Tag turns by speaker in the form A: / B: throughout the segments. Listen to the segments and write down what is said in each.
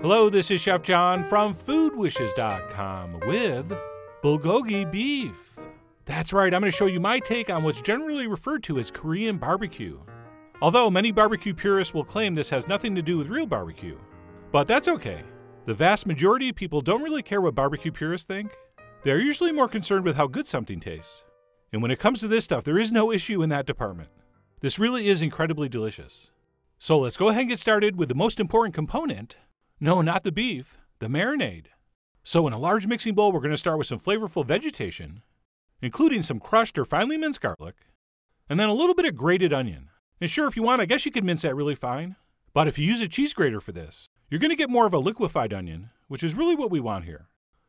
A: Hello, this is Chef John from foodwishes.com with bulgogi beef. That's right, I'm going to show you my take on what's generally referred to as Korean barbecue. Although many barbecue purists will claim this has nothing to do with real barbecue. But that's okay. The vast majority of people don't really care what barbecue purists think. They're usually more concerned with how good something tastes. And when it comes to this stuff, there is no issue in that department. This really is incredibly delicious. So let's go ahead and get started with the most important component. No, not the beef, the marinade. So in a large mixing bowl, we're going to start with some flavorful vegetation, including some crushed or finely minced garlic, and then a little bit of grated onion. And sure, if you want, I guess you could mince that really fine. But if you use a cheese grater for this, you're going to get more of a liquefied onion, which is really what we want here.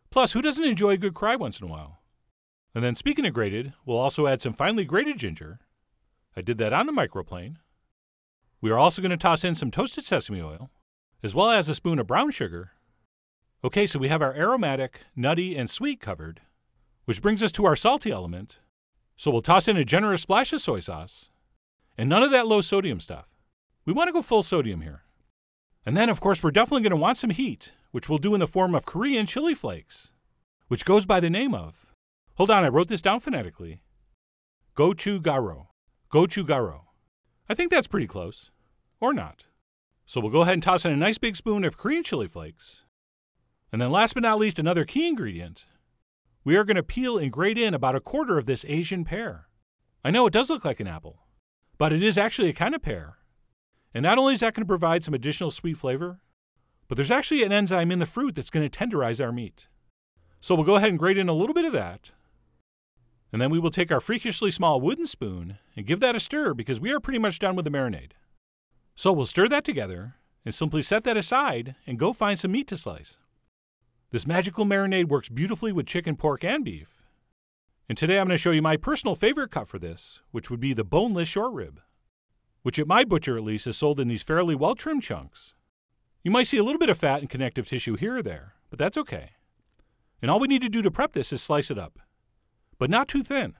A: Plus, who doesn't enjoy a good cry once in a while? And then, speaking of grated, we'll also add some finely grated ginger. I did that on the microplane. We are also going to toss in some toasted sesame oil, as well as a spoon of brown sugar. Okay, so we have our aromatic, nutty, and sweet covered, which brings us to our salty element. So we'll toss in a generous splash of soy sauce, and none of that low sodium stuff. We want to go full sodium here. And then, of course, we're definitely going to want some heat, which we'll do in the form of Korean chili flakes, which goes by the name of. Hold on, I wrote this down phonetically. Gochugaro. Gochugaro. I think that's pretty close. Or not. So we'll go ahead and toss in a nice big spoon of Korean chili flakes. And then, last but not least, another key ingredient. We are going to peel and grate in about a quarter of this Asian pear. I know it does look like an apple, but it is actually a kind of pear. And not only is that going to provide some additional sweet flavor, but there's actually an enzyme in the fruit that's going to tenderize our meat. So we'll go ahead and grate in a little bit of that. And then we will take our freakishly small wooden spoon and give that a stir because we are pretty much done with the marinade. So we'll stir that together and simply set that aside and go find some meat to slice. This magical marinade works beautifully with chicken, pork, and beef. And today I'm going to show you my personal favorite cut for this, which would be the boneless short rib, which at my butcher at least is sold in these fairly well trimmed chunks. You might see a little bit of fat and connective tissue here or there, but that's okay. And all we need to do to prep this is slice it up, but not too thin.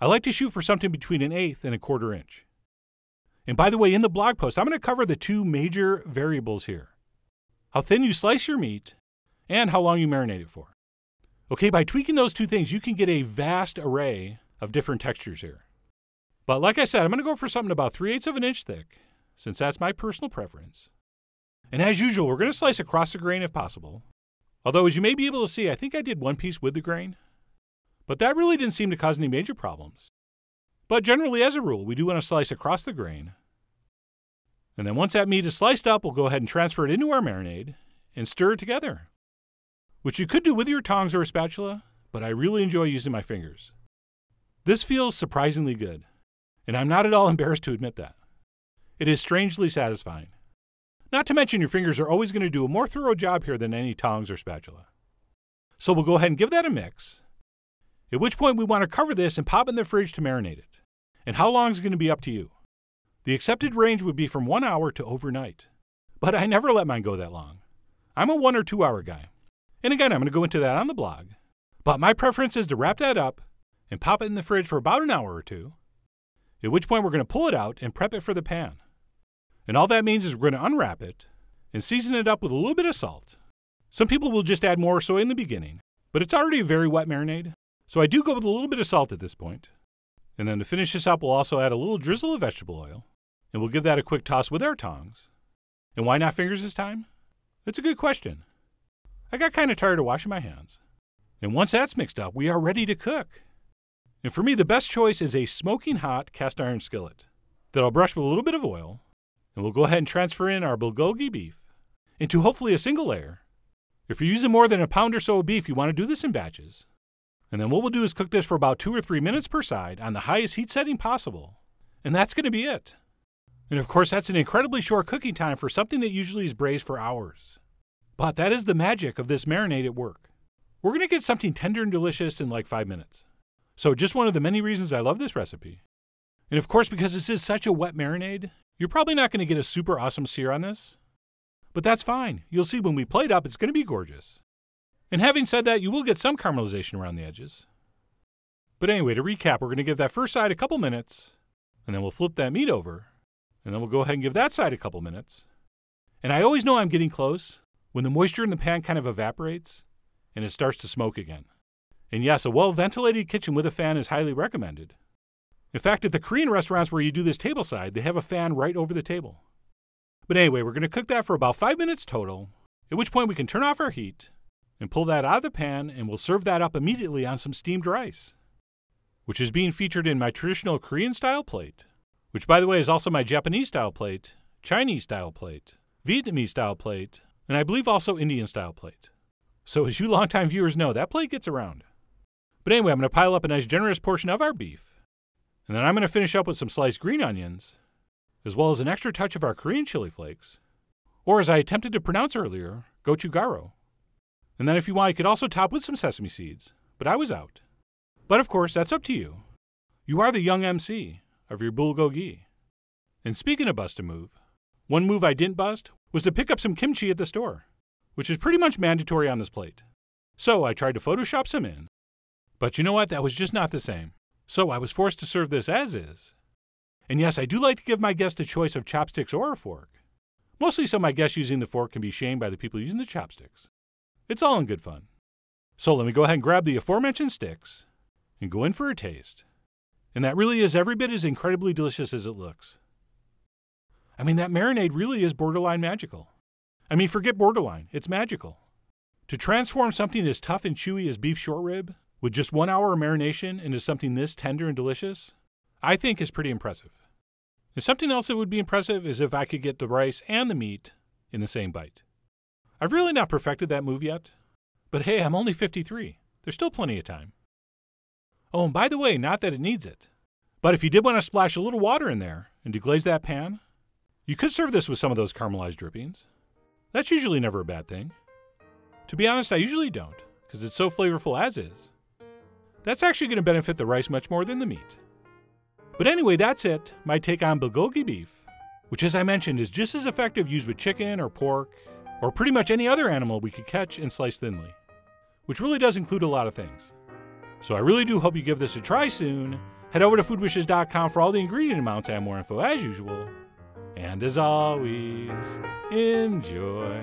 A: I like to shoot for something between an eighth and a quarter inch. And by the way, in the blog post, I'm going to cover the two major variables here how thin you slice your meat and how long you marinate it for. Okay, by tweaking those two things, you can get a vast array of different textures here. But like I said, I'm going to go for something about 3 eighths of an inch thick, since that's my personal preference. And as usual, we're going to slice across the grain if possible. Although, as you may be able to see, I think I did one piece with the grain. But that really didn't seem to cause any major problems. But generally, as a rule, we do want to slice across the grain. And then once that meat is sliced up, we'll go ahead and transfer it into our marinade and stir it together which you could do with your tongs or a spatula, but I really enjoy using my fingers. This feels surprisingly good, and I'm not at all embarrassed to admit that. It is strangely satisfying. Not to mention, your fingers are always going to do a more thorough job here than any tongs or spatula. So we'll go ahead and give that a mix, at which point we want to cover this and pop in the fridge to marinate it. And how long is going to be up to you. The accepted range would be from one hour to overnight. But I never let mine go that long. I'm a one or two hour guy. And again, I'm going to go into that on the blog. But my preference is to wrap that up and pop it in the fridge for about an hour or two, at which point we're going to pull it out and prep it for the pan. And all that means is we're going to unwrap it and season it up with a little bit of salt. Some people will just add more soy in the beginning, but it's already a very wet marinade, so I do go with a little bit of salt at this point. And then to finish this up, we'll also add a little drizzle of vegetable oil, and we'll give that a quick toss with our tongs. And why not fingers this time? It's a good question. I got kind of tired of washing my hands. And once that's mixed up, we are ready to cook. And for me, the best choice is a smoking hot cast iron skillet that I'll brush with a little bit of oil. And we'll go ahead and transfer in our bulgogi beef into hopefully a single layer. If you're using more than a pound or so of beef, you want to do this in batches. And then what we'll do is cook this for about two or three minutes per side on the highest heat setting possible. And that's going to be it. And of course, that's an incredibly short cooking time for something that usually is braised for hours. But that is the magic of this marinade at work. We're going to get something tender and delicious in like five minutes. So, just one of the many reasons I love this recipe. And of course, because this is such a wet marinade, you're probably not going to get a super awesome sear on this. But that's fine. You'll see when we plate up, it's going to be gorgeous. And having said that, you will get some caramelization around the edges. But anyway, to recap, we're going to give that first side a couple minutes, and then we'll flip that meat over, and then we'll go ahead and give that side a couple minutes, And I always know I'm getting close when the moisture in the pan kind of evaporates and it starts to smoke again. And yes, a well ventilated kitchen with a fan is highly recommended. In fact, at the Korean restaurants where you do this tableside, they have a fan right over the table. But anyway, we're going to cook that for about five minutes total, at which point we can turn off our heat and pull that out of the pan and we'll serve that up immediately on some steamed rice, which is being featured in my traditional Korean style plate, which by the way is also my Japanese style plate, Chinese style plate, Vietnamese style plate, and I believe also Indian style plate. So as you longtime viewers know, that plate gets around. But anyway, I'm going to pile up a nice generous portion of our beef and then I'm going to finish up with some sliced green onions, as well as an extra touch of our Korean chili flakes, or as I attempted to pronounce earlier, gochujang. And then if you want, you could also top with some sesame seeds, but I was out. But of course, that's up to you. You are the young MC of your bulgogi. And speaking of bust a move, one move I didn't bust was to pick up some kimchi at the store, which is pretty much mandatory on this plate. So I tried to Photoshop some in. But you know what? That was just not the same. So I was forced to serve this as is. And yes, I do like to give my guests a choice of chopsticks or a fork. Mostly so my guests using the fork can be shamed by the people using the chopsticks. It's all in good fun. So let me go ahead and grab the aforementioned sticks and go in for a taste. And that really is every bit as incredibly delicious as it looks. I mean, that marinade really is borderline magical. I mean, forget borderline, it's magical. To transform something as tough and chewy as beef short rib with just one hour of marination into something this tender and delicious, I think is pretty impressive. And something else that would be impressive is if I could get the rice and the meat in the same bite. I've really not perfected that move yet, but hey, I'm only 53. There's still plenty of time. Oh, and by the way, not that it needs it, but if you did want to splash a little water in there and deglaze that pan, you could serve this with some of those caramelized drippings. That's usually never a bad thing. To be honest, I usually don't, because it's so flavorful as is. That's actually going to benefit the rice much more than the meat. But anyway, that's it. My take on bulgogi beef, which, as I mentioned, is just as effective used with chicken or pork or pretty much any other animal we could catch and slice thinly, which really does include a lot of things. So I really do hope you give this a try soon. Head over to foodwishes.com for all the ingredient amounts and more info as usual. And as always, enjoy.